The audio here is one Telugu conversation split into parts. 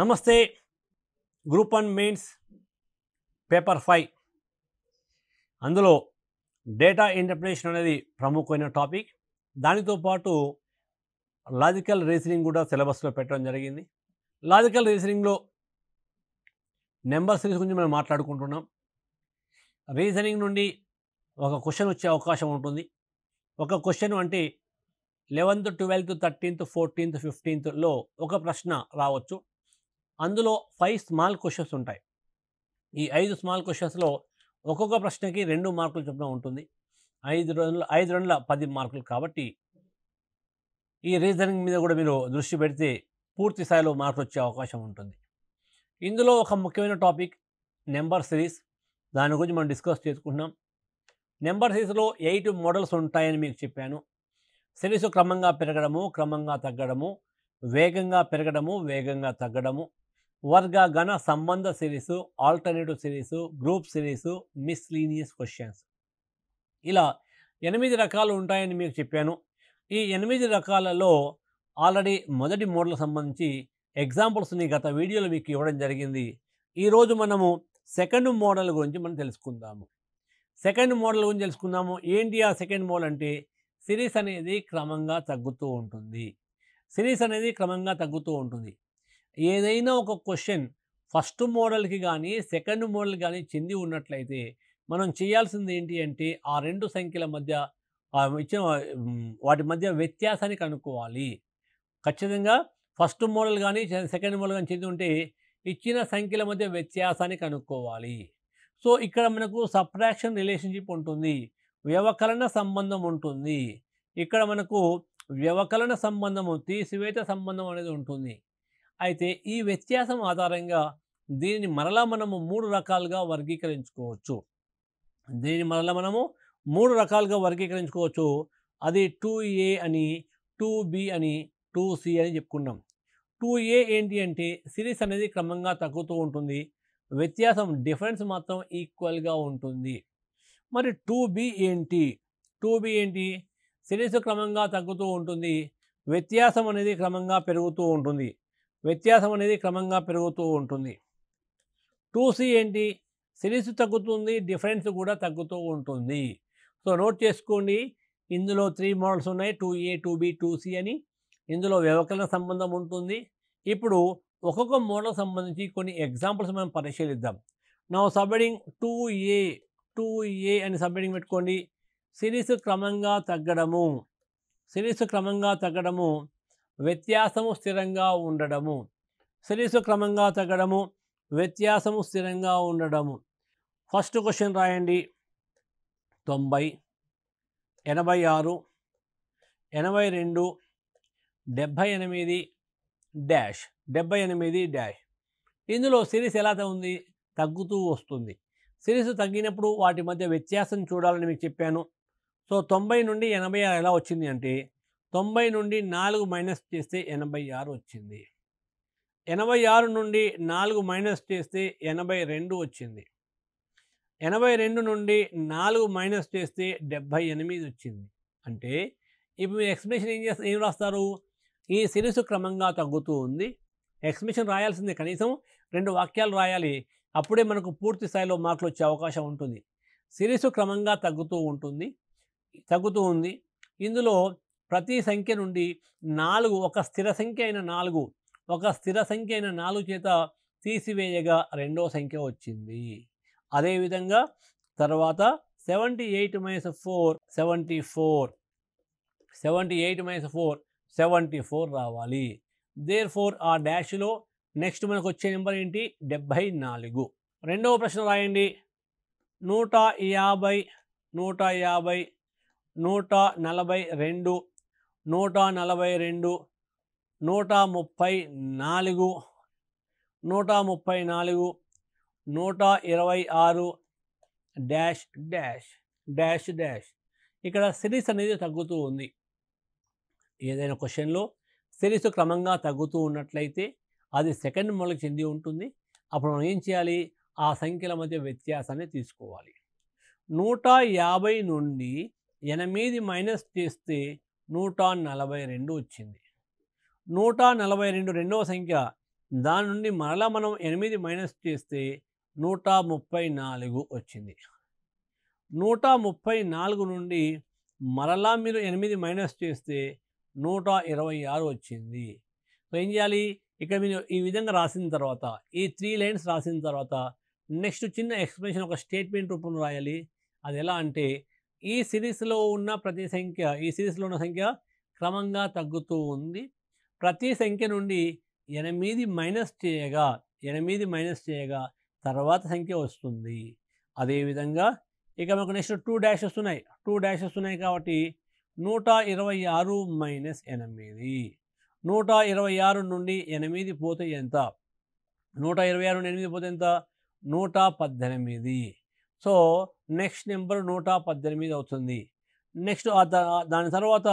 నమస్తే. Group one mains paper five. అందులో డేటా ఇంటర్ప్రిటేషన్ అనేది ప్రముఖమైన టాపిక్. దానితో పాటు లాజికల్ రీజనింగ్ కూడా సిలబస్లో పెట్టడం జరిగింది. లాజికల్ రీజనింగ్లో నెంబర్ సిరీస్ గురించి మనం మాట్లాడుకుంటున్నాం. రీజనింగ్ నుండి ఒక క్వశ్చన్ వచ్చే అవకాశం ఉంటుంది. ఒక క్వశ్చన్ అంటే లెవెన్త్ ట్వెల్త్ థర్టీన్త్ ఫోర్టీన్త్ ఫిఫ్టీన్త్లో ఒక ప్రశ్న రావచ్చు. అందులో ఫైవ్ స్మాల్ క్వశ్చన్స్ ఉంటాయి. ఈ ఐదు స్మాల్ క్వశ్చన్స్లో ఒక్కొక్క ప్రశ్నకి రెండు మార్కులు చొప్పున ఉంటుంది. ఐదు రోజుల ఐదు రెండుల పది మార్కులు కాబట్టి ఈ రీజనింగ్ మీద కూడా మీరు దృష్టి పెడితే పూర్తి స్థాయిలో మార్కులు వచ్చే అవకాశం ఉంటుంది. ఇందులో ఒక ముఖ్యమైన టాపిక్ నెంబర్ సిరీస్ దాని గురించి మనం డిస్కస్ చేసుకుంటున్నాం. నెంబర్ సిరీస్లో ఎయిట్ మోడల్స్ ఉంటాయని మీకు చెప్పాను. సిరీస్ క్రమంగా పెరగడము క్రమంగా తగ్గడము వేగంగా పెరగడము వేగంగా తగ్గడము. వర్గ గణ సంబంధ series alternative series group series miscellaneous questions. ఇలా ఎనిమిది రకాలు ఉంటాయని మీకు చెప్పాను. ఈ ఎనిమిది రకాలలో ఆల్రెడీ మొదటి మోడల్ సంబంధించి ఎగ్జాంపుల్స్ని గత వీడియోలో మీకు ఇవ్వడం జరిగింది. ఈరోజు మనము సెకండ్ మోడల్ గురించి మనం తెలుసుకుందాము. సెకండ్ మోడల్ గురించి తెలుసుకుందాము. ఏంటి ఆ సెకండ్ మోడల్ అంటే సిరీస్ అనేది క్రమంగా తగ్గుతూ ఉంటుంది. సిరీస్ అనేది క్రమంగా తగ్గుతూ ఉంటుంది. ఏదైనా ఒక క్వశ్చన్ ఫస్ట్ మోడల్కి కానీ సెకండ్ మోడల్ కానీ చెంది ఉన్నట్లయితే మనం చేయాల్సింది ఏంటి అంటే ఆ రెండు సంఖ్యల మధ్య ఇచ్చిన వాటి మధ్య వ్యత్యాసాన్ని కనుక్కోవాలి. ఖచ్చితంగా ఫస్ట్ మోడల్ కానీ సెకండ్ మోడల్ కానీ చెంది ఉంటే ఇచ్చిన సంఖ్యల మధ్య వ్యత్యాసాన్ని కనుక్కోవాలి. సో ఇక్కడ మనకు సబ్ట్రాక్షన్ రిలేషన్షిప్ ఉంటుంది. వ్యవకలన సంబంధం ఉంటుంది. ఇక్కడ మనకు వ్యవకలన సంబంధము తీసివేత సంబంధం అనేది ఉంటుంది. అయితే ఈ వ్యత్యాసం ఆధారంగా దీనిని మరలా మనము మూడు రకాలుగా వర్గీకరించుకోవచ్చు. దీనిని మరలా మనము మూడు రకాలుగా వర్గీకరించుకోవచ్చు. అది టూ ఏ అని టూ బి అని టూ సి అని చెప్పుకున్నాం. టూ ఏ ఏంటి అంటే సిరీస్ అనేది క్రమంగా తగ్గుతూ ఉంటుంది. వ్యత్యాసం డిఫరెన్స్ మాత్రం ఈక్వల్గా ఉంటుంది. మరి టూ బి ఏంటి? టూ బి ఏంటి? సిరీస్ క్రమంగా తగ్గుతూ ఉంటుంది. వ్యత్యాసం అనేది క్రమంగా పెరుగుతూ ఉంటుంది. వ్యత్యాసం అనేది క్రమంగా పెరుగుతూ ఉంటుంది. టూ సి ఏంటి? సిరీస్ తగ్గుతుంది డిఫరెన్స్ కూడా తగ్గుతూ ఉంటుంది. సో నోట్ చేసుకోండి. ఇందులో త్రీ మోడల్స్ ఉన్నాయి. Two A two B two C అని. ఇందులో వ్యవకలన సంబంధం ఉంటుంది. ఇప్పుడు ఒక్కొక్క మోడల్ సంబంధించి కొన్ని ఎగ్జాంపుల్స్ మనం పరిశీలిద్దాం. నా సబ్హెడింగ్ టూ ఏ టూ ఏ అని సబ్హెడింగ్ పెట్టుకోండి. సిరీస్ క్రమంగా తగ్గడము. సిరీస్ క్రమంగా తగ్గడము. వ్యత్యాసము స్థిరంగా ఉండడము. సిరీస్ క్రమంగా తగ్గడము వ్యత్యాసము స్థిరంగా ఉండడము. ఫస్ట్ క్వశ్చన్ రాయండి. తొంభై ఎనభై ఆరు ఎనభై రెండు డెబ్భై ఎనిమిది డ్యాష్ డెబ్భై ఎనిమిది డ్యాష్ ఇందులో సిరీస్ ఎలా ఉంది తగ్గుతూ వస్తుంది. సిరీస్ తగ్గినప్పుడు వాటి మధ్య వ్యత్యాసం చూడాలని మీకు చెప్పాను. సో తొంభై నుండి ఎనభై ఆరు ఎలా వచ్చింది అంటే తొంభై నుండి నాలుగు మైనస్ చేస్తే ఎనభై ఆరు వచ్చింది. ఎనభై ఆరు నుండి నాలుగు మైనస్ చేస్తే ఎనభై రెండు వచ్చింది. ఎనభై రెండు నుండి నాలుగు మైనస్ చేస్తే డెబ్భై ఎనిమిది వచ్చింది. అంటే ఇప్పుడు మీరు ఎక్స్ప్లెనేషన్ ఏం చేస్తారు ఏం రాస్తారు? ఈ సిరీస్ క్రమంగా తగ్గుతూ ఉంది. ఎక్స్ప్లెనేషన్ రాయాల్సిందే. కనీసం రెండు వాక్యాలు రాయాలి. అప్పుడే మనకు పూర్తి స్థాయిలో మార్కులు వచ్చే అవకాశం ఉంటుంది. సిరీస్ క్రమంగా తగ్గుతూ ఉంటుంది. తగ్గుతూ ఉంది. ఇందులో ప్రతి సంఖ్య నుండి నాలుగు ఒక స్థిర సంఖ్య అయిన నాలుగు ఒక స్థిర సంఖ్య అయిన నాలుగు చేత తీసివేయగా రెండో సంఖ్య వచ్చింది. అదేవిధంగా తర్వాత seventy eight minus four seventy four seventy eight minus four seventy four రావాలి. దేర్ ఫోర్ ఆ డాష్లో నెక్స్ట్ మనకు వచ్చే నెంబర్ ఏంటి? డెబ్భై నాలుగు. రెండవ ప్రశ్న రాయండి. నూట యాభై నూట యాభై నూట నలభై రెండు నూట నలభై రెండు నూట ముప్పై నాలుగు నూట ముప్పై నాలుగు నూట ఇరవై ఆరు డాష్ డాష్ డాష్ డాష్. ఇక్కడ సిరీస్ అనేది తగ్గుతూ ఉంది. ఏదైనా క్వశ్చన్లో సిరీస్ క్రమంగా తగ్గుతూ ఉన్నట్లయితే అది సెకండ్ మూలకి చెంది ఉంటుంది. అప్పుడు మనం ఏం చేయాలి? ఆ సంఖ్యల మధ్య వ్యత్యాసాన్ని తీసుకోవాలి. నూట యాభై నుండి ఎనిమిది మైనస్ చేస్తే నూట నలభై రెండు వచ్చింది. నూట నలభై రెండు రెండవ సంఖ్య. దాని నుండి మరలా మనం ఎనిమిది మైనస్ చేస్తే నూట ముప్పై నాలుగు వచ్చింది. నూట ముప్పై నాలుగు నుండి మరలా మీరు ఎనిమిది మైనస్ చేస్తే నూట ఇరవై ఆరు వచ్చింది. సో ఏం చేయాలి? ఇక్కడ మీరు ఈ విధంగా రాసిన తర్వాత ఈ త్రీ లైన్స్ రాసిన తర్వాత నెక్స్ట్ చిన్న ఎక్స్ప్లెనేషన్ ఒక స్టేట్మెంట్ రూపంలో రాయాలి. అది ఎలా అంటే ఈ సిరీస్లో ఉన్న ప్రతి సంఖ్య ఈ సిరీస్లో ఉన్న సంఖ్య క్రమంగా తగ్గుతూ ఉంది. ప్రతి సంఖ్య నుండి ఎనిమిది మైనస్ చేయగా ఎనిమిది మైనస్ చేయగా తర్వాత సంఖ్య వస్తుంది. అదేవిధంగా ఇక మాకు నెక్స్ట్ టూ డాషెస్ ఉన్నాయి. టూ డాషెస్ ఉన్నాయి కాబట్టి నూట ఇరవై ఆరు మైనస్ ఎనిమిది. నూట ఇరవై ఆరు నుండి ఎనిమిది పోతే ఎంత? నూట ఇరవై ఆరు నుండి ఎనిమిది పోతే ఎంత? నూట పద్దెనిమిది. సో నెక్స్ట్ నెంబర్ నూట పద్దెనిమిది అవుతుంది. నెక్స్ట్ దాని తర్వాత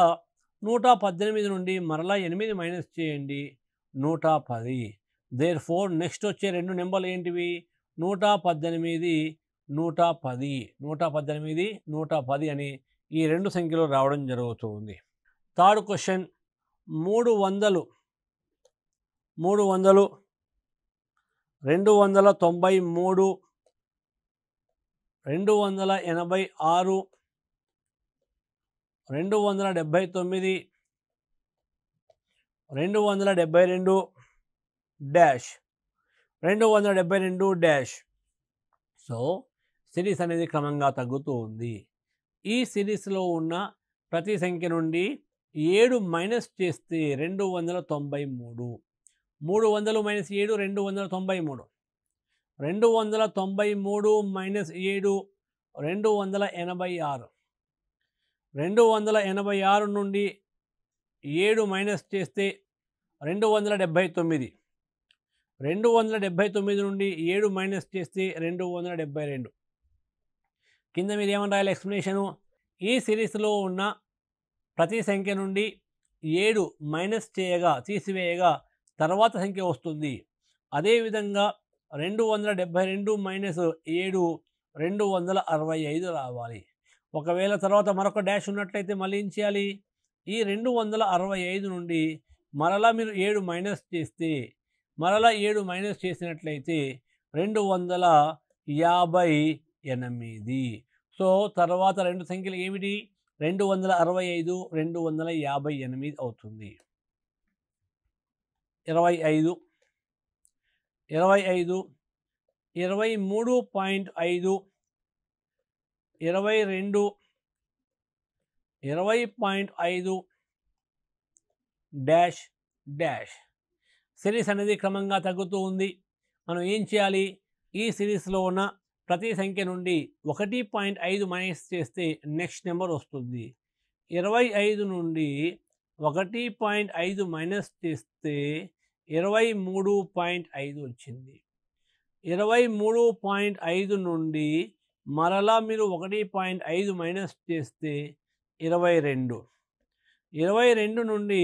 నూట పద్దెనిమిది నుండి మరలా ఎనిమిది మైనస్ చేయండి. నూట పది. దేర్ ఫోర్ నెక్స్ట్ వచ్చే రెండు నెంబర్లు ఏంటివి? నూట పద్దెనిమిది నూట పది. నూట పద్దెనిమిది నూట పది అని ఈ రెండు సంఖ్యలు రావడం జరుగుతుంది. థర్డ్ క్వశ్చన్ మూడు వందలు మూడు వందలు రెండు వందల తొంభై మూడు రెండు వందల ఎనభై ఆరు రెండు వందల డెబ్భై తొమ్మిది రెండు వందల డెబ్భై రెండు డాష్. రెండు వందల డెబ్భై రెండు డాష్. సో సిరీస్ అనేది క్రమంగా తగ్గుతూ ఉంది. ఈ సిరీస్లో ఉన్న ప్రతి సంఖ్య నుండి ఏడు మైనస్ చేస్తే రెండు వందల తొంభై మూడు. మూడు వందలు మైనస్ ఏడు రెండు వందల తొంభై మూడు. రెండు వందల తొంభై మూడు మైనస్ ఏడు రెండు వందల ఎనభై ఆరు. రెండు వందల ఎనభై ఆరు నుండి ఏడు మైనస్ చేస్తే రెండు వందల డెబ్భై తొమ్మిది. రెండు వందల డెబ్భై తొమ్మిది నుండి ఏడు మైనస్ చేస్తే రెండు వందల డెబ్భై రెండు. కింద మీరు ఏమని రాయాలి ఎక్స్ప్లెనేషను? ఈ సిరీస్లో ఉన్న ప్రతి సంఖ్య నుండి ఏడు మైనస్ చేయగా తీసివేయగా తర్వాత సంఖ్య వస్తుంది. అదేవిధంగా రెండు వందల డెబ్భై రెండు మైనస్ ఏడు రెండు వందల అరవై ఐదు రావాలి. ఒకవేళ తర్వాత మరొక డాష్ ఉన్నట్లయితే మళ్ళీ ఏం చేయాలి? ఈ రెండు వందల అరవై ఐదు నుండి మరలా మీరు ఏడు మైనస్ చేస్తే మరలా ఏడు మైనస్ చేసినట్లయితే రెండు వందల యాభై ఎనిమిది. సో తర్వాత రెండు సంఖ్యలు ఏమిటి? రెండు వందల అరవై ఐదు రెండు వందల యాభై ఎనిమిది అవుతుంది. ఇరవై ఐదు ఇరవై ఐదు ఇరవై మూడు పాయింట్ ఐదు ఇరవై రెండు ఇరవై పాయింట్ ఐదు డాష్ డాష్. సిరీస్ అనేది క్రమంగా తగ్గుతూ ఉంది. మనం ఏం చేయాలి? ఈ సిరీస్లో ఉన్న ప్రతి సంఖ్య నుండి ఒకటి పాయింట్ ఐదు మైనస్ చేస్తే నెక్స్ట్ నెంబర్ వస్తుంది. ఇరవై ఐదు నుండి ఒకటి పాయింట్ ఐదు మైనస్ చేస్తే ఇరవై మూడు పాయింట్ ఐదు వచ్చింది. ఇరవై మూడు పాయింట్ ఐదు నుండి మరలా మీరు ఒకటి పాయింట్ ఐదు మైనస్ చేస్తే ఇరవై రెండు. ఇరవై రెండు నుండి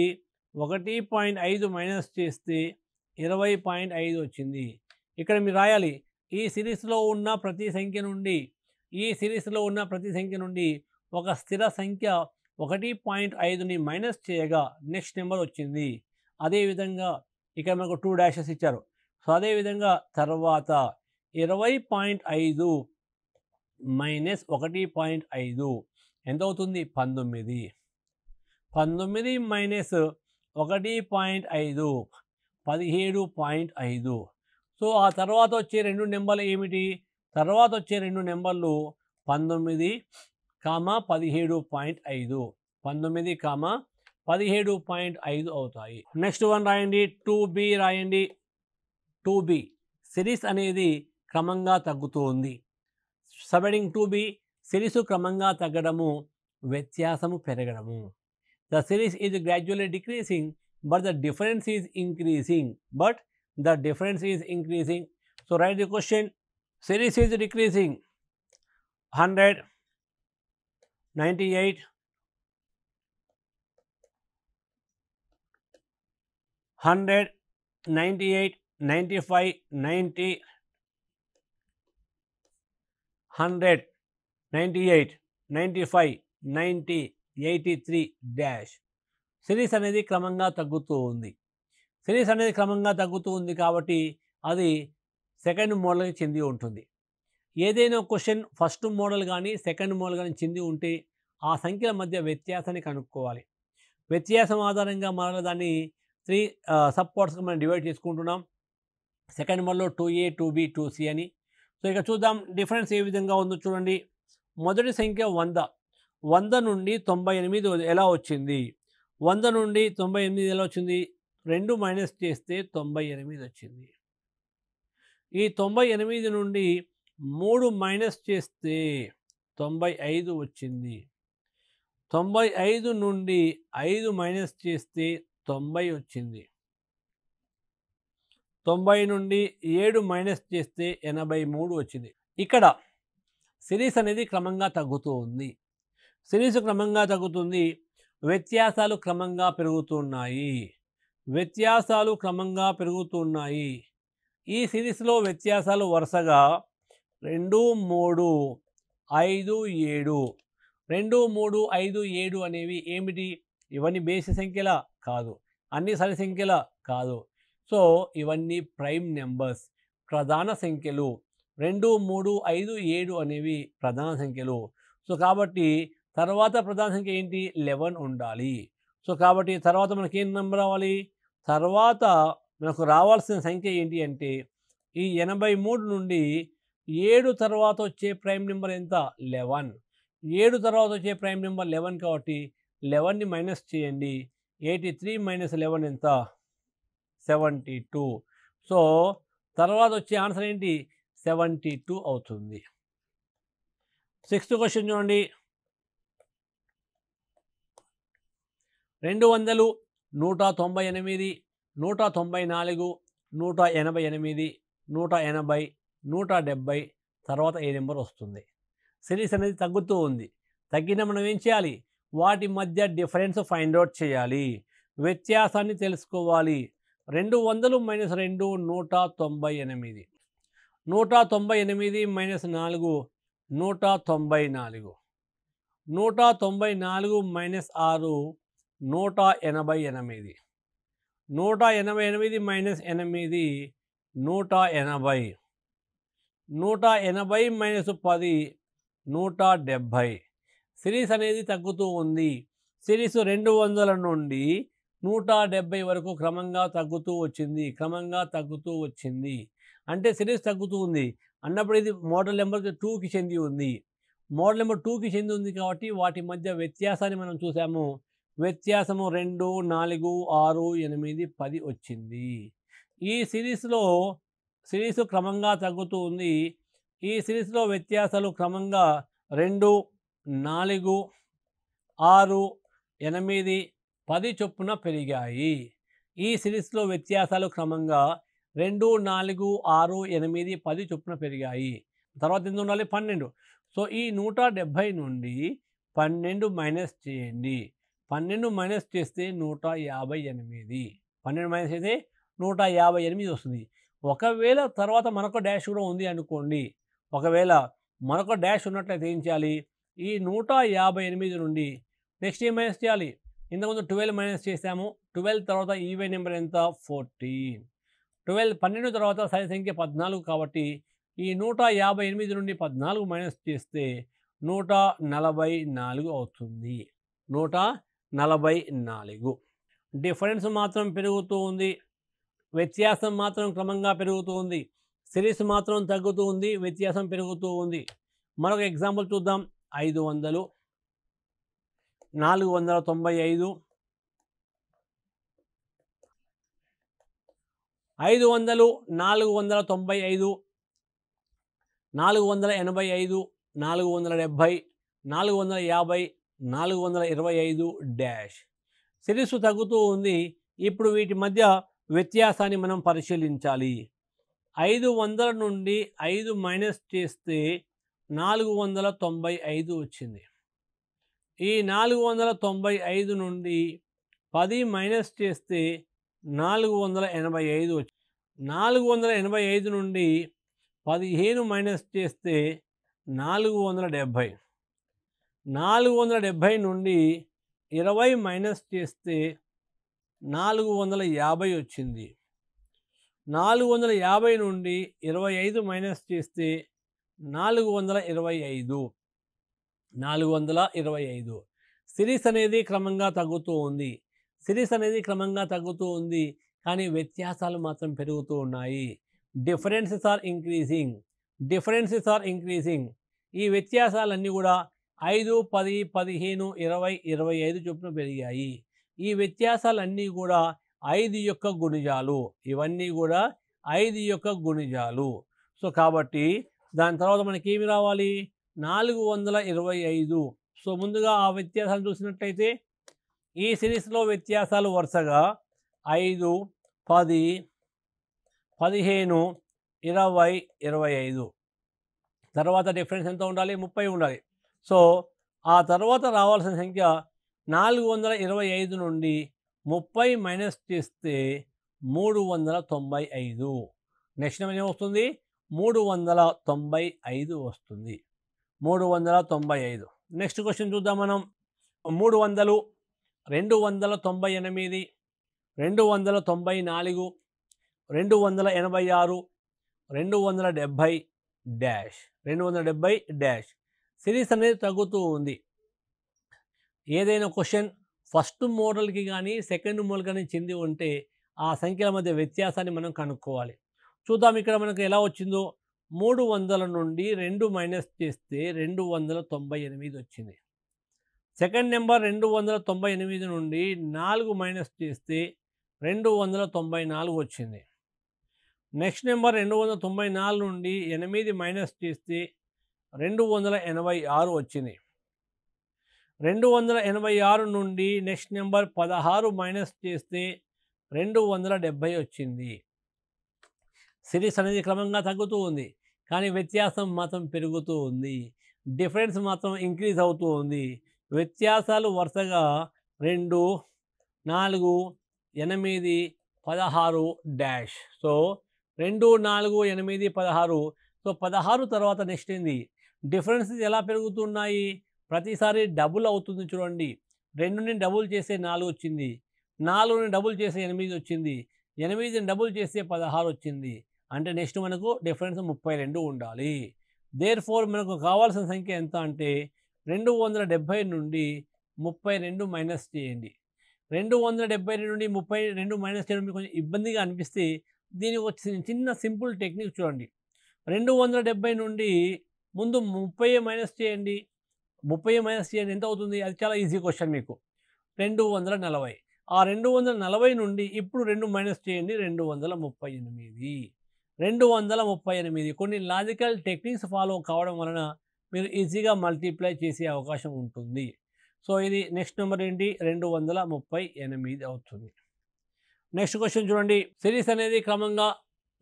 ఒకటి పాయింట్ ఐదు మైనస్ చేస్తే ఇరవై పాయింట్ ఐదు వచ్చింది. ఇక్కడ మీరు రాయాలి ఈ సిరీస్లో ఉన్న ప్రతి సంఖ్య నుండి ఈ సిరీస్లో ఉన్న ప్రతి సంఖ్య నుండి ఒక స్థిర సంఖ్య ఒకటి పాయింట్ ఐదుని మైనస్ చేయగా నెక్స్ట్ నెంబర్ వచ్చింది. అదేవిధంగా ఇక్కడ మనకు టూ డాషెస్ ఇచ్చారు. సో అదేవిధంగా తర్వాత ఇరవై పాయింట్ ఐదు మైనస్ ఒకటి పాయింట్ ఐదు. ఎంత అవుతుంది పంతొమ్మిది. పంతొమ్మిది మైనస్ ఒకటి పాయింట్ ఐదు. పదిహేడు పాయింట్ ఐదు. సో ఆ తర్వాత వచ్చే రెండు నెంబర్లు ఏమిటి? తర్వాత వచ్చే రెండు నెంబర్లు పంతొమ్మిది కామ పదిహేడు పాయింట్ ఐదు. పంతొమ్మిది కామ పదిహేడు పాయింట్ ఐదు అవుతాయి. నెక్స్ట్ వన్ రాయండి టూ బి రాయండి. టూ బి సిరీస్ అనేది క్రమంగా తగ్గుతోంది. సబెడింగ్ టూ బి సిరీస్ క్రమంగా తగ్గడము వ్యత్యాసము పెరగడము. The series is gradually decreasing but the difference is increasing. But the difference is increasing. So write the question series is decreasing. Hundred ninety eight hundred ninety eight ninety five ninety hundred ninety eight ninety five ninety eighty three dash series అనేది క్రమంగా తగ్గుతూ ఉంది. సిరీస్ అనేది క్రమంగా తగ్గుతూ ఉంది కాబట్టి అది సెకండ్ మోడల్కి చెంది ఉంటుంది. ఏదైనా క్వశ్చన్ ఫస్ట్ మోడల్ కానీ సెకండ్ మోడల్ కానీ చెంది ఉంటే ఆ సంఖ్యల మధ్య వ్యత్యాసాన్ని కనుక్కోవాలి. వ్యత్యాసం ఆధారంగా మరల దాన్ని త్రీ సబ్ పార్ట్స్గా మనం డివైడ్ చేసుకుంటున్నాం. సెకండ్ వన్లో two A two B two C అని. సో ఇక చూద్దాం డిఫరెన్స్ ఏ విధంగా ఉందో చూడండి. మొదటి సంఖ్య వంద. వంద నుండి తొంభై ఎనిమిది ఎలా వచ్చింది? వంద నుండి తొంభై ఎనిమిది ఎలా వచ్చింది? రెండు మైనస్ చేస్తే తొంభై ఎనిమిది వచ్చింది. ఈ తొంభై ఎనిమిది నుండి మూడు మైనస్ చేస్తే తొంభై ఐదు వచ్చింది. తొంభై ఐదు నుండి ఐదు మైనస్ చేస్తే తొంభై వచ్చింది. తొంభై నుండి ఏడు మైనస్ చేస్తే ఎనభై మూడు వచ్చింది. ఇక్కడ సిరీస్ అనేది క్రమంగా తగ్గుతూ ఉంది. సిరీస్ క్రమంగా తగ్గుతుంది. వ్యత్యాసాలు క్రమంగా పెరుగుతున్నాయి. వ్యత్యాసాలు క్రమంగా పెరుగుతున్నాయి. ఈ సిరీస్లో వ్యత్యాసాలు వరుసగా రెండు మూడు ఐదు ఏడు. రెండు మూడు ఐదు ఏడు అనేవి ఏమిటి? ఇవన్నీ బేసి సంఖ్యల. కాదు. అన్ని సరి సంఖ్యల కాదు. సో ఇవన్నీ ప్రైమ్ నెంబర్స్. ప్రధాన సంఖ్యలు. రెండు మూడు ఐదు ఏడు అనేవి ప్రధాన సంఖ్యలు. సో కాబట్టి తర్వాత ప్రధాన సంఖ్య ఏంటి? లెవెన్ ఉండాలి. సో కాబట్టి తర్వాత మనకి ఏం నెంబర్ రావాలి? తర్వాత మనకు రావాల్సిన సంఖ్య ఏంటి అంటే ఈ ఎనభై మూడు నుండి ఏడు తర్వాత వచ్చే ప్రైమ్ నెంబర్ ఎంత? లెవెన్. ఏడు తర్వాత వచ్చే ప్రైమ్ నెంబర్ లెవెన్ కాబట్టి లెవెన్ని మైనస్ చేయండి. ఎయిటీ త్రీ మైనస్ లెవెన్ ఎంత? సెవెంటీ టూ సో తర్వాత వచ్చే ఆన్సర్ ఏంటి? సెవెంటీ టూ అవుతుంది. సిక్స్త్ క్వశ్చన్ చూడండి. రెండు వందలు నూట తొంభై ఎనిమిది నూట తొంభై నాలుగు నూట ఎనభై ఎనిమిది నూట ఎనభై నూట డెబ్భై తర్వాత ఏ నెంబర్ వస్తుంది? సిరీస్ అనేది తగ్గుతూ ఉంది. తగ్గిన మనం ఏం చేయాలి? వాటి మధ్య డిఫరెన్స్ ఫైండ్ అవుట్ చేయాలి. వ్యత్యాసాన్ని తెలుసుకోవాలి. రెండు వందలు మైనస్ రెండు నూట తొంభై ఎనిమిది. నూట తొంభై ఎనిమిది మైనస్ నాలుగు నూట తొంభై నాలుగు. నూట తొంభై నాలుగు మైనస్ ఆరు నూట ఎనభై ఎనిమిది. నూట ఎనభై ఎనిమిది మైనస్ ఎనిమిది నూట ఎనభై. నూట ఎనభై మైనస్ పది నూట డెబ్భై. సిరీస్ అనేది తగ్గుతూ ఉంది. సిరీస్ రెండు వందల నుండి నూట డెబ్భై వరకు క్రమంగా తగ్గుతూ వచ్చింది. క్రమంగా తగ్గుతూ వచ్చింది. అంటే సిరీస్ తగ్గుతూ ఉంది. అన్నప్పుడు ఇది మోడల్ నెంబర్ టూకి చెంది ఉంది. మోడల్ నెంబర్ టూకి చెంది ఉంది కాబట్టి వాటి మధ్య వ్యత్యాసాన్ని మనం చూసాము. వ్యత్యాసము రెండు నాలుగు ఆరు ఎనిమిది పది వచ్చింది. ఈ సిరీస్లో సిరీస్ క్రమంగా తగ్గుతూ ఉంది. ఈ సిరీస్లో వ్యత్యాసాలు క్రమంగా రెండు నాలుగు ఆరు ఎనిమిది పది చొప్పున పెరిగాయి. ఈ సిరీస్లో వ్యత్యాసాలు క్రమంగా రెండు నాలుగు ఆరు ఎనిమిది పది చొప్పున పెరిగాయి. తర్వాత ఎంత ఉండాలి? పన్నెండు. సో ఈ నూట డెబ్భై నుండి పన్నెండు మైనస్ చేయండి. పన్నెండు మైనస్ చేస్తే నూట యాభై ఎనిమిది. పన్నెండు మైనస్ చేస్తే నూట యాభై ఎనిమిది వస్తుంది. ఒకవేళ తర్వాత మరొక డాష్ కూడా ఉంది అనుకోండి. ఒకవేళ మరొక డాష్ ఉన్నట్లయితే ఏం చేయాలి? ఈ నూట యాభై ఎనిమిది నుండి నెక్స్ట్ ఏం మైనస్ చేయాలి? ఇంతకుముందు ట్వెల్వ్ మైనస్ చేసాము ట్వెల్వ్ తర్వాత ఈవెన్ నెంబర్ ఎంత? ఫోర్టీన్ ట్వెల్వ్ పన్నెండు తర్వాత సరి సంఖ్య పద్నాలుగు కాబట్టి ఈ నూట యాభై ఎనిమిది నుండి పద్నాలుగు మైనస్ చేస్తే నూట నలభై నాలుగు అవుతుంది. నూట నలభై నాలుగు. డిఫరెన్స్ మాత్రం పెరుగుతూ ఉంది. వ్యత్యాసం మాత్రం క్రమంగా పెరుగుతూ ఉంది. సిరీస్ మాత్రం తగ్గుతూ ఉంది. వ్యత్యాసం పెరుగుతూ ఉంది. మరొక ఎగ్జాంపుల్ చూద్దాం. ఐదు వందలు నాలుగు వందల తొంభై ఐదు ఐదు వందలు నాలుగు వందల తొంభై ఐదు నాలుగు వందల ఎనభై ఐదు నాలుగు వందల డెబ్భై నాలుగు వందల యాభై నాలుగు వందల ఇరవై ఐదు డ్యాష్ సిరీస్ తగ్గుతూ ఉంది. ఇప్పుడు వీటి మధ్య వ్యత్యాసాన్ని మనం పరిశీలించాలి. ఐదు వందల నుండి ఐదు మైనస్ చేస్తే నాలుగు వందల తొంభై ఐదు వచ్చింది. ఈ నాలుగు వందల తొంభై ఐదు నుండి పది మైనస్ చేస్తే నాలుగు వందల ఎనభై ఐదు వచ్చి నాలుగు వందల ఎనభై ఐదు నుండి పదిహేను మైనస్ చేస్తే నాలుగు వందల డెబ్భై. నాలుగు వందల డెబ్భై నుండి ఇరవై మైనస్ చేస్తే నాలుగు వందల యాభై వచ్చింది. నాలుగు వందల యాభై నుండి ఇరవై ఐదు మైనస్ చేస్తే నాలుగు వందల ఇరవై ఐదు. నాలుగు వందల ఇరవై ఐదు. సిరీస్ అనేది క్రమంగా తగ్గుతూ ఉంది. సిరీస్ అనేది క్రమంగా తగ్గుతూ ఉంది. కానీ వ్యత్యాసాలు మాత్రం పెరుగుతూ ఉన్నాయి. Differences are increasing. Differences are increasing. ఈ వ్యత్యాసాలన్నీ కూడా ఐదు పది పదిహేను ఇరవై ఇరవై ఐదు చొప్పున పెరిగాయి. ఈ వ్యత్యాసాలన్నీ కూడా ఐదు యొక్క గుణిజాలు. ఇవన్నీ కూడా ఐదు యొక్క గుణిజాలు. సో కాబట్టి దాని తర్వాత మనకి ఏమి రావాలి? నాలుగు వందల ఇరవై ఐదు. సో ముందుగా ఆ వ్యత్యాసాలు చూసినట్లయితే ఈ సిరీస్లో వ్యత్యాసాలు వరుసగా ఐదు పది పదిహేను ఇరవై ఇరవై ఐదు. తర్వాత డిఫరెన్స్ ఎంత ఉండాలి? ముప్పై ఉండాలి. సో ఆ తర్వాత రావాల్సిన సంఖ్య నాలుగు వందల ఇరవై ఐదు నుండి ముప్పై మైనస్ చేస్తే మూడు వందల తొంభై ఐదు. నెక్స్ట్ ఏమైనా వస్తుంది మూడు వందల తొంభై ఐదు వస్తుంది. మూడు వందల తొంభై ఐదు. నెక్స్ట్ క్వశ్చన్ చూద్దాం మనం. మూడు వందలు రెండు వందల తొంభై ఎనిమిది రెండు వందల తొంభై నాలుగు రెండు వందల ఎనభై ఆరు రెండు వందల డెబ్భై డ్యాష్ రెండు వందల డెబ్భై డ్యాష్ సిరీస్ అనేది తగ్గుతూ ఉంది. ఏదైనా క్వశ్చన్ ఫస్ట్ మోడల్కి కానీ సెకండ్ మోడల్ కానీ చెంది ఉంటే ఆ సంఖ్యల మధ్య వ్యత్యాసాన్ని మనం కనుక్కోవాలి. చూద్దాం ఇక్కడ మనకు ఎలా వచ్చిందో. మూడు వందల నుండి రెండు మైనస్ చేస్తే రెండు వందల తొంభై ఎనిమిది వచ్చింది. సెకండ్ నెంబర్ రెండు వందల తొంభై ఎనిమిది నుండి నాలుగు మైనస్ చేస్తే రెండు వందల తొంభై నాలుగు వచ్చింది. నెక్స్ట్ నెంబర్ రెండు వందల తొంభై నాలుగు నుండి ఎనిమిది మైనస్ చేస్తే రెండు వందల ఎనభై ఆరు వచ్చింది. రెండు వందల ఎనభై ఆరు నుండి నెక్స్ట్ నెంబర్ పదహారు మైనస్ చేస్తే రెండు వందల డెబ్భై వచ్చింది. సిరీస్ అనేది క్రమంగా తగ్గుతూ ఉంది. కానీ వ్యత్యాసం మాత్రం పెరుగుతూ ఉంది. డిఫరెన్స్ మాత్రం ఇంక్రీజ్ అవుతూ ఉంది. వ్యత్యాసాలు వరుసగా రెండు నాలుగు ఎనిమిది పదహారు డాష్. సో రెండు నాలుగు ఎనిమిది పదహారు. సో పదహారు తర్వాత నెక్స్ట్ ఏంది? డిఫరెన్సెస్ ఎలా పెరుగుతున్నాయి? ప్రతిసారి డబుల్ అవుతుంది చూడండి. రెండుని డబుల్ చేస్తే నాలుగు వచ్చింది. నాలుగుని డబుల్ చేస్తే ఎనిమిది వచ్చింది. ఎనిమిదిని డబుల్ చేస్తే పదహారు వచ్చింది. అంటే నెక్స్ట్ మనకు డిఫరెన్స్ ముప్పై రెండు ఉండాలి. దేర్ ఫోర్ మనకు కావాల్సిన సంఖ్య ఎంత అంటే రెండు వందల డెబ్భై నుండి ముప్పై రెండు మైనస్ చేయండి. రెండు వందల డెబ్బై రెండు నుండి ముప్పై రెండు మైనస్ చేయడం మీకు కొంచెం ఇబ్బందిగా అనిపిస్తే దీనికి వచ్చిన చిన్న సింపుల్ టెక్నిక్ చూడండి. రెండు వందల డెబ్బై నుండి ముందు ముప్పై మైనస్ చేయండి. ముప్పై మైనస్ చేయండి. ఎంత అవుతుంది? అది చాలా ఈజీ క్వశ్చన్ మీకు. రెండు వందల నలభై. ఆ రెండు వందల నలభై నుండి ఇప్పుడు రెండు మైనస్ చేయండి. రెండు వందల ముప్పై ఎనిమిది. రెండు వందల ముప్పై ఎనిమిది. కొన్ని లాజికల్ టెక్నిక్స్ ఫాలో కావడం వలన మీరు ఈజీగా మల్టిప్లై చేసే అవకాశం ఉంటుంది. సో ఇది నెక్స్ట్ నెంబర్ ఏంటి? రెండు వందల ముప్పై ఎనిమిది అవుతుంది. నెక్స్ట్ క్వశ్చన్ చూడండి. సిరీస్ అనేది క్రమంగా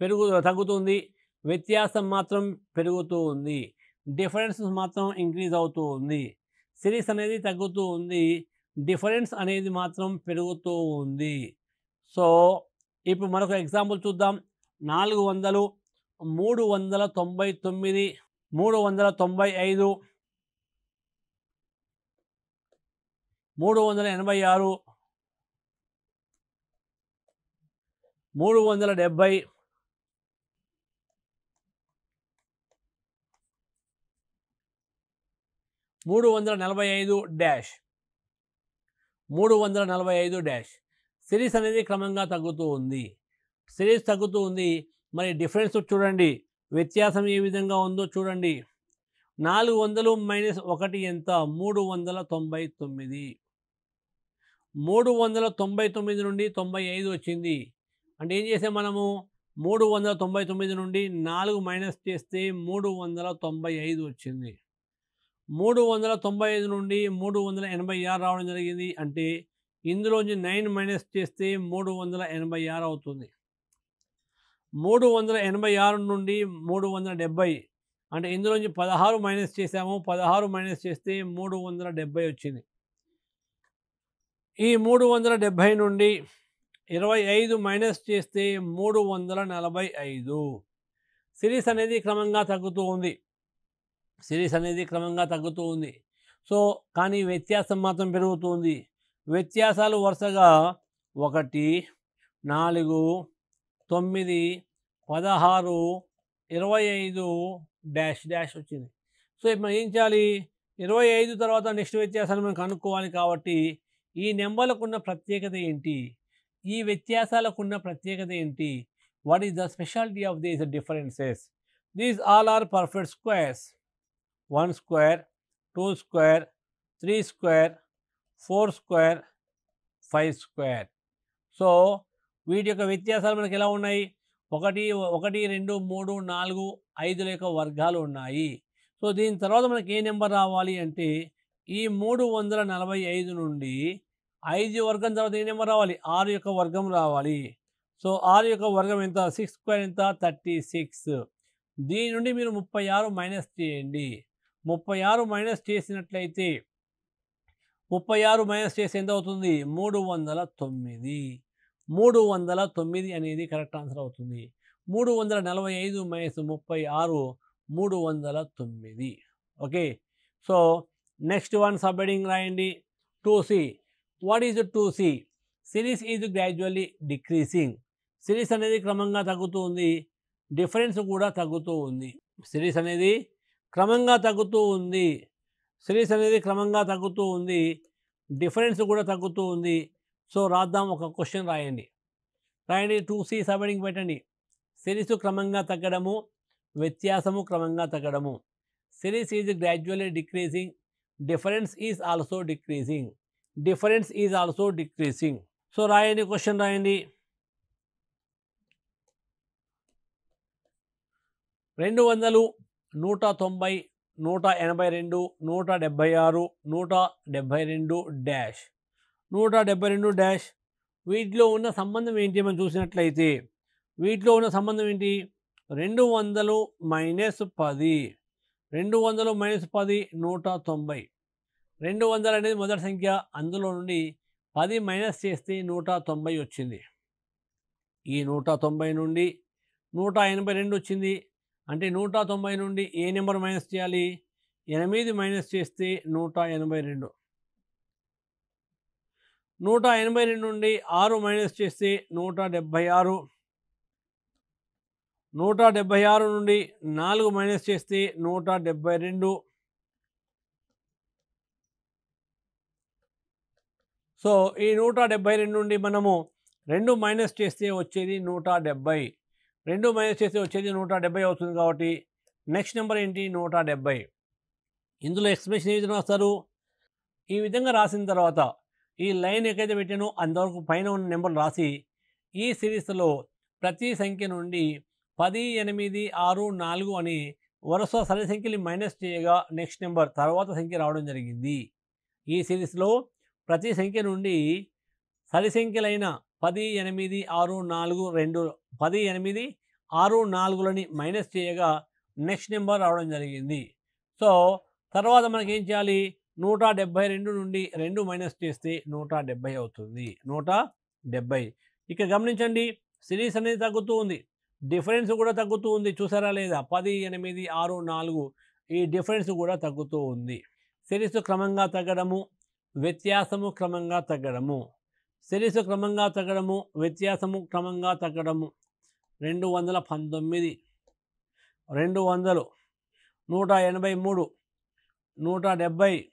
పెరుగు తగ్గుతుంది. వ్యత్యాసం మాత్రం పెరుగుతూ ఉంది డిఫరెన్స్ మాత్రం ఇంక్రీజ్ అవుతూ ఉంది సిరీస్ అనేది తగ్గుతూ ఉంది డిఫరెన్స్ అనేది మాత్రం పెరుగుతూ ఉంది సో ఇప్పుడు మరొక ఎగ్జాంపుల్ చూద్దాం. నాలుగు వందలు మూడు వందల తొంభై తొమ్మిది మూడు వందల తొంభై ఐదు మూడు వందల ఎనభై ఆరు మూడు వందల డెబ్భై మూడు వందల నలభై ఐదు డాష్. మూడు వందల నలభై ఐదు డాష్. సిరీస్ అనేది క్రమంగా తగ్గుతూ ఉంది. సిరీస్ తగ్గుతూ ఉంది. మరి డిఫరెన్స్ చూడండి. వ్యత్యాసం ఏ విధంగా ఉందో చూడండి. నాలుగు వందలు మైనస్ ఒకటి ఎంత? మూడు వందల తొంభై తొమ్మిది. మూడు వందల తొంభై తొమ్మిది నుండి తొంభై ఐదు వచ్చింది. అంటే ఏం చేసాం మనము? మూడు వందల తొంభై తొమ్మిది నుండి నాలుగు మైనస్ చేస్తే మూడు వందల తొంభై ఐదు వచ్చింది. మూడు వందల తొంభై ఐదు నుండి మూడు వందల ఎనభై ఆరు రావడం జరిగింది. అంటే ఇందులోంచి నైన్ మైనస్ చేస్తే మూడు వందల ఎనభై ఆరు అవుతుంది. మూడు వందల ఎనభై ఆరు నుండి మూడు వందల డెబ్బై అంటే ఇందులోంచి పదహారు మైనస్ చేసాము పదహారు మైనస్ చేస్తే మూడు వందల డెబ్బై వచ్చింది. ఈ మూడు వందల డెబ్భై నుండి ఇరవై ఐదు మైనస్ చేస్తే మూడు వందల నలభై ఐదు. సిరీస్ అనేది క్రమంగా తగ్గుతూ ఉంది. సిరీస్ అనేది క్రమంగా తగ్గుతూ ఉంది. సో కానీ వ్యత్యాసం మాత్రం పెరుగుతుంది వ్యత్యాసాలు వరుసగా ఒకటి నాలుగు తొమ్మిది పదహారు ఇరవై ఐదు డాష్ డాష్ వచ్చింది. సో ఇప్పుడు మనం ఏం చేయాలి? ఇరవై ఐదు తర్వాత నెక్స్ట్ వ్యత్యాసాన్ని మనం కనుక్కోవాలి కాబట్టి ఈ నెంబర్లకు ఉన్న ప్రత్యేకత ఏంటి? ఈ వ్యత్యాసాలకు ఉన్న ప్రత్యేకత ఏంటి? What is the speciality of these differences these all are perfect squares one square two square three square four square five square so వీటి యొక్క వ్యత్యాసాలు మనకి ఎలా ఉన్నాయి? ఒకటి ఒకటి రెండు మూడు నాలుగు ఐదుల యొక్క వర్గాలు ఉన్నాయి. సో దీని తర్వాత మనకి ఏ నెంబర్ రావాలి అంటే ఈ మూడు వందల నలభై ఐదు నుండి ఐదు వర్గం తర్వాత ఏ నెంబర్ రావాలి? ఆరు యొక్క వర్గం రావాలి. సో ఆరు యొక్క వర్గం ఎంత? సిక్స్ స్క్వేర్ ఎంత? Thirty six. దీని నుండి మీరు ముప్పై ఆరు మైనస్ చేయండి. ముప్పై ఆరు మైనస్ చేసినట్లయితే ముప్పై ఆరు మైనస్ చేసి ఎంత అవుతుంది? మూడు వందల తొమ్మిది. మూడు వందల తొమ్మిది అనేది కరెక్ట్ ఆన్సర్ అవుతుంది. మూడు వందల నలభై ఐదు మైనస్ ముప్పై ఆరు మూడు వందల తొమ్మిది. Okay. So next one subheading రాయండి. Two C. What is two C? Series is gradually decreasing. Series అనేది క్రమంగా తగ్గుతూ ఉంది. డిఫరెన్స్ కూడా తగ్గుతూ ఉంది. సిరీస్ అనేది క్రమంగా తగ్గుతూ ఉంది. సిరీస్ అనేది క్రమంగా తగ్గుతూ ఉంది. డిఫరెన్స్ కూడా తగ్గుతూ ఉంది. సో రాద్దాం ఒక క్వశ్చన్ రాయండి. రాయండి టూ సి సబడింగ్ పెట్టండి. సిరీస్ క్రమంగా తగ్గడము వ్యత్యాసము క్రమంగా తగ్గడము. Series is gradually decreasing difference is also decreasing difference is also decreasing. So రాయండి క్వశ్చన్ రాయండి. రెండు వందలు నూట తొంభై నూట ఎనభై రెండు నూట డెబ్భై ఆరు నూట డెబ్భై రెండు డ్యాష్ నూట డెబ్భై రెండు డాష్. వీటిలో ఉన్న సంబంధం ఏంటి మనం చూసినట్లయితే? వీటిలో ఉన్న సంబంధం ఏంటి? రెండు వందలు మైనస్ పది. రెండు వందలు మైనస్ పది నూట తొంభై. రెండు వందలు అనేది మొదటి సంఖ్య. అందులో నుండి పది మైనస్ చేస్తే నూట తొంభై వచ్చింది. ఈ నూట తొంభై నుండి నూట ఎనభై రెండు వచ్చింది. అంటే నూట తొంభై నుండి ఏ నెంబర్ మైనస్ చేయాలి? ఎనిమిది మైనస్ చేస్తే నూట ఎనభై రెండు. నూట ఎనభై రెండు నుండి ఆరు మైనస్ చేస్తే నూట డెబ్భై ఆరు. నూట డెబ్భై ఆరు నుండి నాలుగు మైనస్ చేస్తే నూట డెబ్భై రెండు. సో ఈ నూట డెబ్భై రెండు నుండి మనము రెండు మైనస్ చేస్తే వచ్చేది నూట డెబ్భై. రెండు మైనస్ చేస్తే వచ్చేది నూట డెబ్బై అవుతుంది కాబట్టి నెక్స్ట్ నెంబర్ ఏంటి? నూట డెబ్భై. ఇందులో ఎక్స్ప్రెషన్ ఏ విధంగా రాస్తారు? ఈ విధంగా రాసిన తర్వాత ఈ లైన్ ఎక్కడైతే పెట్టానో అంతవరకు పైన ఉన్న నెంబర్ రాసి ఈ సిరీస్లో ప్రతి సంఖ్య నుండి పది ఎనిమిది ఆరు నాలుగు అని వరుస సరి సంఖ్యలు మైనస్ చేయగా నెక్స్ట్ నెంబర్ తర్వాత సంఖ్య రావడం జరిగింది. ఈ సిరీస్లో ప్రతి సంఖ్య నుండి సరి సంఖ్యలైన పది ఎనిమిది ఆరు నాలుగు రెండు పది ఎనిమిది ఆరు నాలుగులని మైనస్ చేయగా నెక్స్ట్ నెంబర్ రావడం జరిగింది. సో తర్వాత మనకి ఏం చేయాలి? నూట డెబ్భై రెండు నుండి రెండు మైనస్ చేస్తే నూట డెబ్బై అవుతుంది. నూట డెబ్భై ఇక గమనించండి సిరీస్ అనేది తగ్గుతూ ఉంది. డిఫరెన్స్ కూడా తగ్గుతూ ఉంది. చూసారా లేదా? పది ఎనిమిది ఆరు నాలుగు ఈ డిఫరెన్స్ కూడా తగ్గుతూ ఉంది. సిరీస్ క్రమంగా తగ్గడము వ్యత్యాసము క్రమంగా తగ్గడము. సిరీస్ క్రమంగా తగ్గడము వ్యత్యాసము క్రమంగా తగ్గడము. రెండు వందల పంతొమ్మిది. రెండు వందలు. నూట ఎనభై మూడు. నూట డెబ్భై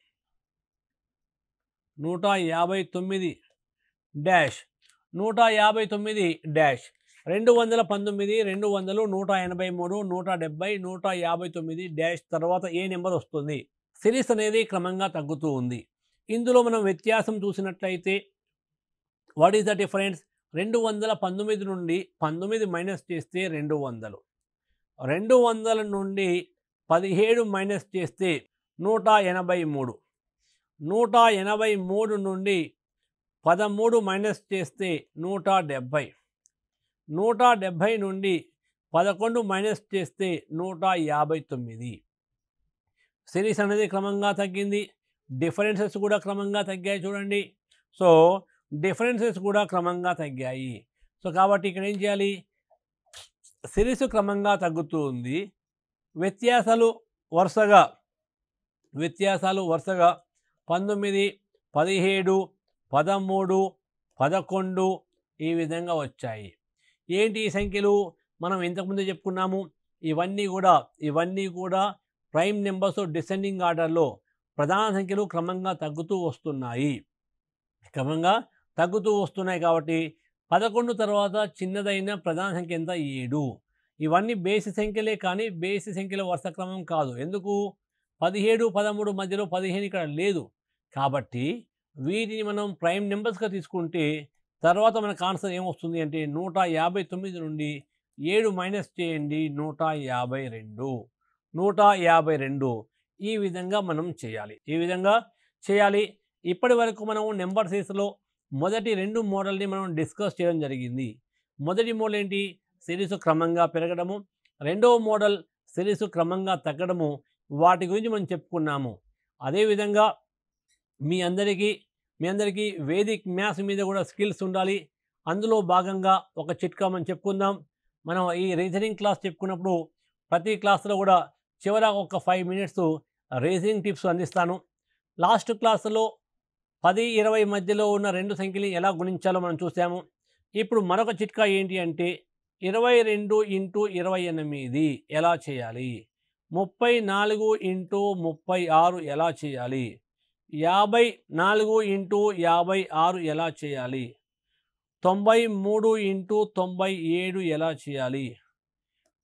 నూట యాభై తొమ్మిది డాష్. నూట యాభై తొమ్మిది డాష్. రెండు వందల పంతొమ్మిది రెండు వందలు నూట ఎనభై మూడు నూట డెబ్బై నూట యాభై తొమ్మిది డాష్ తర్వాత ఏ నెంబర్ వస్తుంది? సిరీస్ అనేది క్రమంగా తగ్గుతూ ఉంది. ఇందులో మనం వ్యత్యాసం చూసినట్లయితే వాట్ ఈస్ ద డిఫరెన్స్ రెండు వందల పంతొమ్మిది నుండి పంతొమ్మిది మైనస్ చేస్తే రెండు వందలు. రెండు వందల నుండి పదిహేడు మైనస్ చేస్తే నూట ఎనభై మూడు. నూట ఎనభై మూడు నుండి పదమూడు మైనస్ చేస్తే నూట డెబ్భై. నూట డెబ్భై నుండి పదకొండు మైనస్ చేస్తే నూట యాభై తొమ్మిది. సిరీస్ అనేది క్రమంగా తగ్గింది. డిఫరెన్సెస్ కూడా క్రమంగా తగ్గాయి చూడండి. సో డిఫరెన్సెస్ కూడా క్రమంగా తగ్గాయి. సో కాబట్టి ఇక్కడ ఏం చేయాలి? సిరీస్ క్రమంగా తగ్గుతూ ఉంది. వ్యత్యాసాలు వరుసగా వ్యత్యాసాలు వరుసగా పంతొమ్మిది పదిహేడు పదమూడు పదకొండు ఈ విధంగా వచ్చాయి. ఏంటి ఈ సంఖ్యలు? మనం ఇంతకుముందు చెప్పుకున్నాము. ఇవన్నీ కూడా ఇవన్నీ కూడా ప్రైమ్ నెంబర్స్ డిసెండింగ్ ఆర్డర్లో ప్రధాన సంఖ్యలు క్రమంగా తగ్గుతూ వస్తున్నాయి. క్రమంగా తగ్గుతూ వస్తున్నాయి కాబట్టి పదకొండు తర్వాత చిన్నదైన ప్రధాన సంఖ్య ఎంత? ఏడు. ఇవన్నీ బేసి సంఖ్యలే కానీ బేసి సంఖ్యల వరుస క్రమం కాదు. ఎందుకు? పదిహేడు పదమూడు మధ్యలో పదిహేను ఇక్కడ లేదు. కాబట్టి వీటిని మనం ప్రైమ్ నెంబర్స్గా తీసుకుంటే తర్వాత మనకు ఆన్సర్ ఏమొస్తుంది అంటే నూట యాభై తొమ్మిది నుండి ఏడు మైనస్ చేయండి నూట యాభై రెండు. నూట యాభై రెండు. ఈ విధంగా మనం చేయాలి. ఈ విధంగా చేయాలి. ఇప్పటి వరకు మనం నెంబర్ సిరీస్లో మొదటి రెండు మోడల్ని మనం డిస్కస్ చేయడం జరిగింది. మొదటి మోడల్ ఏంటి? సిరీస్ క్రమంగా పెరగడము. రెండవ మోడల్ సిరీస్ క్రమంగా తగ్గడము. వాటి గురించి మనం చెప్పుకున్నాము. అదేవిధంగా మీ అందరికీ మీ అందరికీ వేదిక్ మ్యాథ్స్ మీద కూడా స్కిల్స్ ఉండాలి. అందులో భాగంగా ఒక చిట్కా మనం చెప్పుకుందాం. మనం ఈ రీజనింగ్ క్లాస్ చెప్పుకున్నప్పుడు ప్రతి క్లాస్లో కూడా చివర ఒక ఫైవ్ మినిట్స్ రీజనింగ్ టిప్స్ అందిస్తాను. లాస్ట్ క్లాసులో పది ఇరవై మధ్యలో ఉన్న రెండు సంఖ్యలు ఎలా గుణించాలో మనం చూసాము. ఇప్పుడు మరొక చిట్కా ఏంటి అంటే ఇరవై రెండు ఇంటూ ఇరవై ఎనిమిది ఎలా చేయాలి? ముప్పై నాలుగు ఇంటూ ముప్పై ఆరు ఎలా చేయాలి? యాభై నాలుగు ఇంటూ యాభై ఆరు ఎలా చేయాలి? తొంభై మూడు ఇంటూ తొంభై ఏడు ఎలా చేయాలి?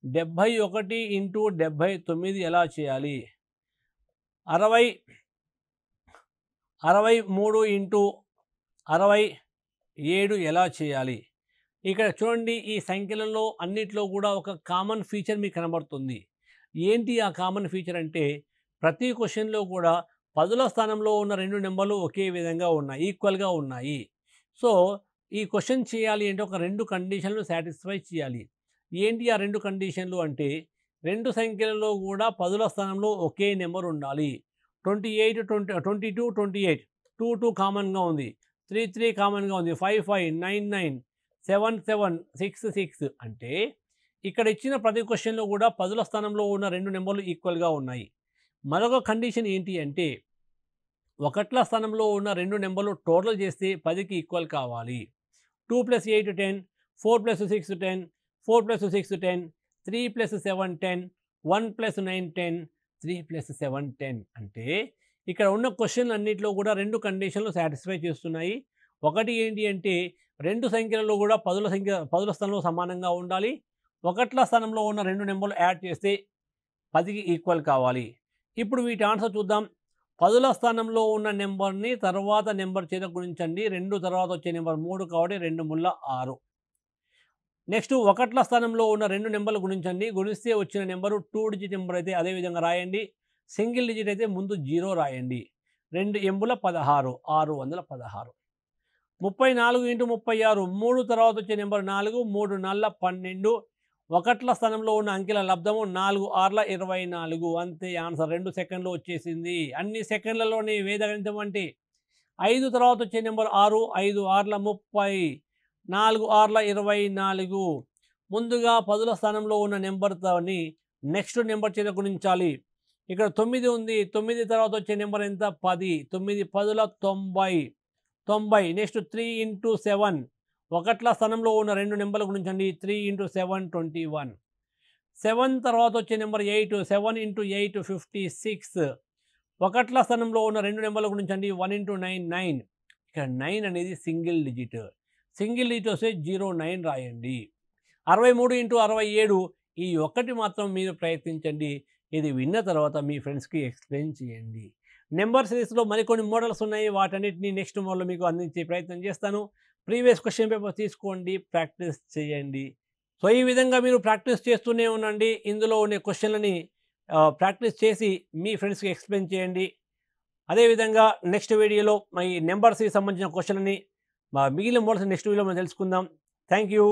డెబ్భై ఒకటి ఇంటూ డెబ్భై తొమ్మిది ఎలా చేయాలి? అరవై అరవై మూడు ఇంటూ అరవై ఏడు ఎలా చేయాలి? ఇక్కడ చూడండి ఈ సంఖ్యలలో అన్నిట్లో కూడా ఒక కామన్ ఫీచర్ మీకు కనబడుతుంది. ఏంటి ఆ కామన్ ఫీచర్ అంటే ప్రతి క్వశ్చన్లో కూడా పదుల స్థానంలో ఉన్న రెండు నెంబర్లు ఒకే విధంగా ఉన్నాయి ఈక్వల్గా ఉన్నాయి. సో ఈ క్వశ్చన్ చేయాలి అంటే ఒక రెండు కండిషన్లు సాటిస్ఫై చేయాలి. ఏంటి ఆ రెండు కండిషన్లు అంటే రెండు సంఖ్యలలో కూడా పదుల స్థానంలో ఒకే నెంబర్ ఉండాలి. Twenty eight twenty twenty two twenty eight two two కామన్గా ఉంది. త్రీ త్రీ కామన్గా ఉంది. Five five nine nine seven seven six six అంటే ఇక్కడ ఇచ్చిన ప్రతి క్వశ్చన్లో కూడా పదుల స్థానంలో ఉన్న రెండు నెంబర్లు ఈక్వల్గా ఉన్నాయి. మరొక కండిషన్ ఏంటి అంటే ఒకట్ల స్థానంలో ఉన్న రెండు నెంబర్లు టోటల్ చేస్తే పదికి ఈక్వల్ కావాలి. Two plus eight ten four plus six ten four plus six ten three plus seven ten one plus nine ten three plus seven ten. అంటే ఇక్కడ ఉన్న క్వశ్చన్ అన్నింటిలో కూడా రెండు కండిషన్లు సాటిస్ఫై చేస్తున్నాయి. ఒకటి ఏంటి అంటే రెండు సంఖ్యలలో కూడా పదుల సంఖ్య పదుల స్థానంలో సమానంగా ఉండాలి. ఒకట్ల స్థానంలో ఉన్న రెండు నెంబర్లు యాడ్ చేస్తే పదికి ఈక్వల్ కావాలి. ఇప్పుడు వీటి ఆన్సర్ చూద్దాం. పదుల స్థానంలో ఉన్న నెంబర్ని తర్వాత నెంబర్ చేత గుణించండి. రెండు తర్వాత వచ్చే నెంబర్ మూడు కాబట్టి రెండు ముళ్ళ ఆరు. నెక్స్ట్ ఒకట్ల స్థానంలో ఉన్న రెండు నెంబర్లు గుణించండి. గుణిస్తే వచ్చిన నెంబరు టూ డిజిట్ నెంబర్ అయితే అదే విధంగా రాయండి. సింగిల్ డిజిట్ అయితే ముందు జీరో రాయండి. రెండు ఎంబుల పదహారు ఆరు వందల పదహారు. ముప్పై నాలుగు ఇంటూ ముప్పై ఆరు మూడు తర్వాత వచ్చే నెంబర్ నాలుగు మూడు నల్ల పన్నెండు. ఒకట్ల స్థానంలో ఉన్న అంకెల లబ్ధము నాలుగు ఆర్ల ఇరవై నాలుగు. అంతే ఆన్సర్. రెండు సెకండ్లు వచ్చేసింది. అన్ని సెకండ్లలోనే వేదగణితం అంటే ఐదు తర్వాత వచ్చే నెంబర్ ఆరు ఐదు ఆర్ల ముప్పై నాలుగు ఆర్ల ఇరవై నాలుగు. ముందుగా పదుల స్థానంలో ఉన్న నెంబర్తోని నెక్స్ట్ నెంబర్ చేత గుణించాలి. ఇక్కడ తొమ్మిది ఉంది. తొమ్మిది తర్వాత వచ్చే నెంబర్ ఎంత? పది. తొమ్మిది పదుల తొంభై. తొంభై. Next three into seven. ఒకట్ల స్థానంలో ఉన్న రెండు నెంబర్ల గురించండి three into seven twenty one. Seven తర్వాత వచ్చే number eight seven into eight fifty six. ఒకట్ల స్థానంలో ఉన్న రెండు నెంబర్ల గురించండి వన్ ఇంటూ నైన్ నైన్. ఇక్కడ నైన్ అనేది సింగిల్ డిజిట్. సింగిల్ డిజిట్ వస్తే జీరో నైన్ రాయండి. అరవై మూడు ఇంటూ అరవై ఏడు. ఈ ఒక్కటి మాత్రం మీరు ప్రయత్నించండి. ఇది విన్న తర్వాత మీ ఫ్రెండ్స్కి ఎక్స్ప్లెయిన్ చేయండి. నెంబర్ సిరీస్లో మరికొన్ని మోడల్స్ ఉన్నాయి. వాటన్నిటిని నెక్స్ట్ మోడల్ మీకు అందించే ప్రయత్నం చేస్తాను. ప్రీవియస్ క్వశ్చన్ పేపర్ తీసుకోండి ప్రాక్టీస్ చేయండి. సో ఈ విధంగా మీరు ప్రాక్టీస్ చేస్తూనే ఉండండి. ఇందులో ఉండే క్వశ్చన్లని ప్రాక్టీస్ చేసి మీ ఫ్రెండ్స్కి ఎక్స్ప్లెయిన్ చేయండి. అదేవిధంగా నెక్స్ట్ వీడియోలో మీ నెంబర్స్కి సంబంధించిన క్వశ్చన్ని మా మిగిలిన మోడల్స్ నెక్స్ట్ వీడియోలో మనం తెలుసుకుందాం. Thank you